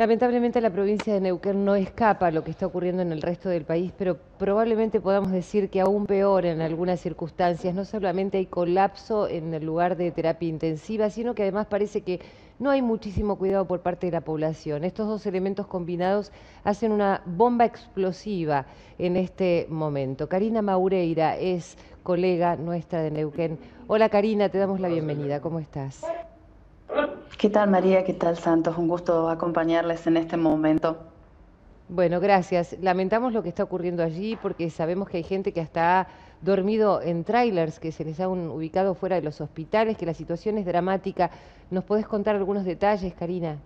Lamentablemente la provincia de Neuquén no escapa a lo que está ocurriendo en el resto del país, pero probablemente podamos decir que aún peor en algunas circunstancias. No solamente hay colapso en el lugar de terapia intensiva, sino que además parece que no hay muchísimo cuidado por parte de la población. Estos dos elementos combinados hacen una bomba explosiva en este momento. Karina Maureira es colega nuestra de Neuquén. Hola Karina, te damos la bienvenida. ¿Cómo estás? ¿Qué tal María? ¿Qué tal Santos? Un gusto acompañarles en este momento. Bueno, gracias. Lamentamos lo que está ocurriendo allí porque sabemos que hay gente que hasta ha dormido en trailers que se les han ubicado fuera de los hospitales, que la situación es dramática. ¿Nos podés contar algunos detalles, Karina?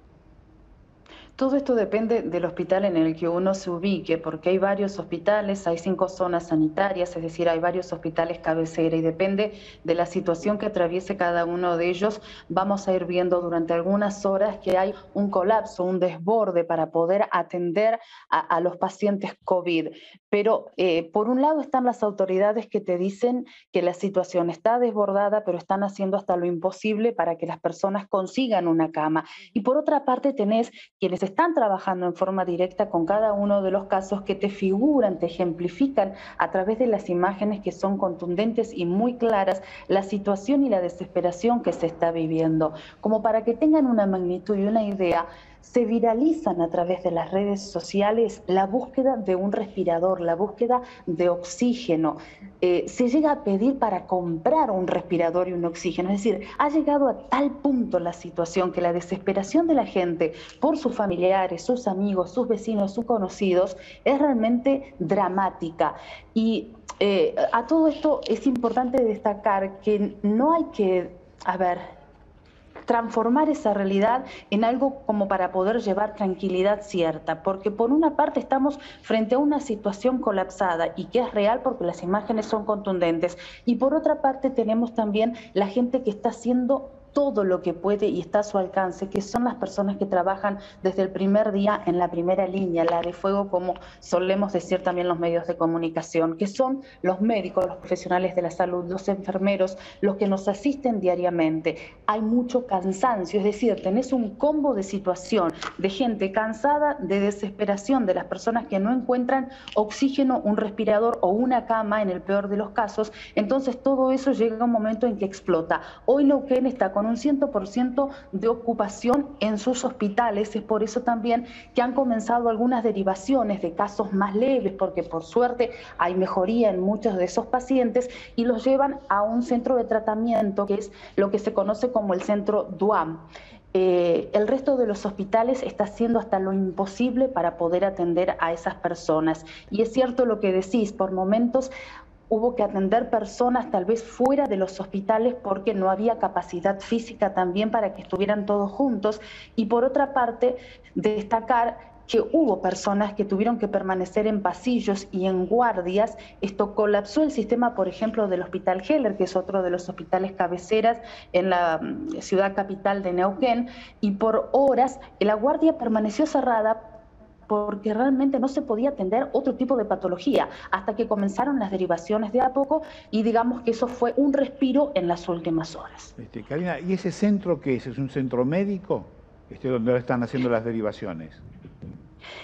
Todo esto depende del hospital en el que uno se ubique, porque hay varios hospitales, hay cinco zonas sanitarias, es decir, hay varios hospitales cabecera y depende de la situación que atraviese cada uno de ellos, vamos a ir viendo durante algunas horas que hay un colapso, un desborde para poder atender a, los pacientes COVID. Pero eh, por un lado están las autoridades que te dicen que la situación está desbordada, pero están haciendo hasta lo imposible para que las personas consigan una cama. Y por otra parte tenés quienes están trabajando en forma directa con cada uno de los casos que te figuran, te ejemplifican a través de las imágenes que son contundentes y muy claras la situación y la desesperación que se está viviendo. Como para que tengan una magnitud y una idea, se viralizan a través de las redes sociales la búsqueda de un respirador, la búsqueda de oxígeno. Eh, se llega a pedir para comprar un respirador y un oxígeno. Es decir, ha llegado a tal punto la situación que la desesperación de la gente por sus familiares, sus amigos, sus vecinos, sus conocidos es realmente dramática. Y eh, a todo esto es importante destacar que no hay que, a ver, transformar esa realidad en algo como para poder llevar tranquilidad cierta, porque por una parte estamos frente a una situación colapsada y que es real porque las imágenes son contundentes, y por otra parte tenemos también la gente que está haciendo todo lo que puede y está a su alcance, que son las personas que trabajan desde el primer día en la primera línea, la de fuego, como solemos decir también los medios de comunicación, que son los médicos, los profesionales de la salud, los enfermeros, los que nos asisten diariamente. Hay mucho cansancio, es decir, tenés un combo de situación de gente cansada, de desesperación, de las personas que no encuentran oxígeno, un respirador o una cama en el peor de los casos. Entonces todo eso llega a un momento en que explota. Hoy Neuquén está con un 100% de ocupación en sus hospitales. Es por eso también que han comenzado algunas derivaciones de casos más leves, porque por suerte hay mejoría en muchos de esos pacientes y los llevan a un centro de tratamiento que es lo que se conoce como el centro DUAM. Eh, el resto de los hospitales está haciendo hasta lo imposible para poder atender a esas personas. Y es cierto lo que decís, por momentos hubo que atender personas tal vez fuera de los hospitales porque no había capacidad física también para que estuvieran todos juntos. Y por otra parte, destacar que hubo personas que tuvieron que permanecer en pasillos y en guardias. Esto colapsó el sistema, por ejemplo, del Hospital Heller, que es otro de los hospitales cabeceras en la mm, ciudad capital de Neuquén, y por horas la guardia permaneció cerrada porque realmente no se podía atender otro tipo de patología hasta que comenzaron las derivaciones de a poco y digamos que eso fue un respiro en las últimas horas. Este, Karina, ¿y ese centro qué es? ¿Es un centro médico este, donde están haciendo las derivaciones?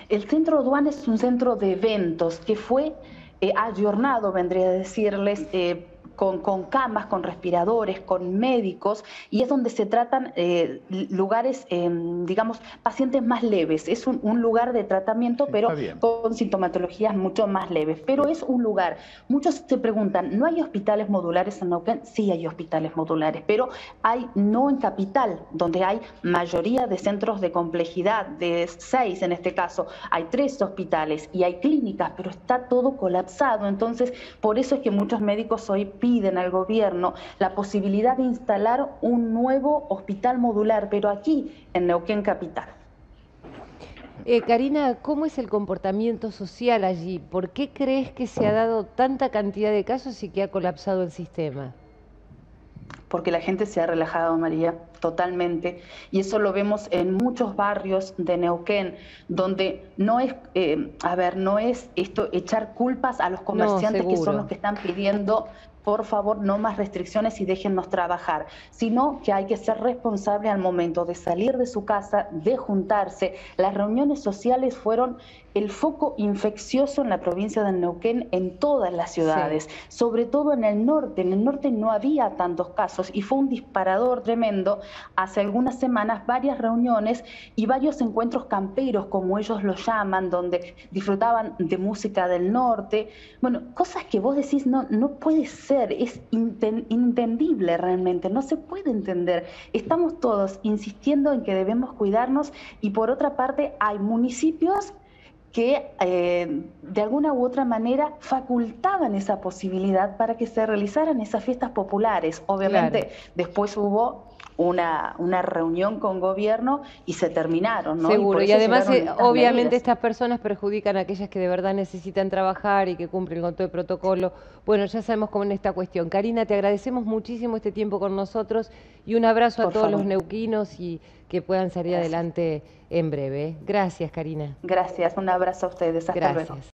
El centro Duan es un centro de eventos que fue eh, ayornado, vendría a decirles, eh, con, camas, con respiradores, con médicos, y es donde se tratan eh, lugares, em, digamos, pacientes más leves. Es un, lugar de tratamiento, pero con sintomatologías mucho más leves. Pero es un lugar. Muchos se preguntan, ¿no hay hospitales modulares en Neuquén? Sí hay hospitales modulares, pero hay no en capital, donde hay mayoría de centros de complejidad, de seis en este caso. Hay tres hospitales y hay clínicas, pero está todo colapsado. Entonces, por eso es que muchos médicos hoy piden piden al gobierno la posibilidad de instalar un nuevo hospital modular, pero aquí en Neuquén Capital. Eh, Karina, ¿cómo es el comportamiento social allí? ¿Por qué crees que se ha dado tanta cantidad de casos y que ha colapsado el sistema? porque la gente se ha relajado, María, totalmente. Y eso lo vemos en muchos barrios de Neuquén, donde no es, eh, a ver, no es esto echar culpas a los comerciantes que son los que están pidiendo por favor, no más restricciones y déjennos trabajar, sino que hay que ser responsable al momento de salir de su casa, de juntarse. Las reuniones sociales fueron el foco infeccioso en la provincia de Neuquén en todas las ciudades, sobre todo en el norte. En el norte no había tantos casos y fue un disparador tremendo. Hace algunas semanas varias reuniones y varios encuentros camperos, como ellos lo llaman, donde disfrutaban de música del norte. Bueno, cosas que vos decís, no, no puede ser, es inentendible realmente, no se puede entender. Estamos todos insistiendo en que debemos cuidarnos y por otra parte hay municipios que eh, de alguna u otra manera facultaban esa posibilidad para que se realizaran esas fiestas populares. Obviamente después hubo una, una, reunión con gobierno y se terminaron. ¿no? Seguro, y, además eh, obviamente estas personas perjudican a aquellas que de verdad necesitan trabajar y que cumplen con todo el protocolo. Bueno, ya sabemos cómo en esta cuestión. Karina, te agradecemos muchísimo este tiempo con nosotros y un abrazo a todos los neuquinos y que puedan salir adelante en breve. Gracias, Karina. Gracias, un abrazo a ustedes. Hasta Gracias. luego.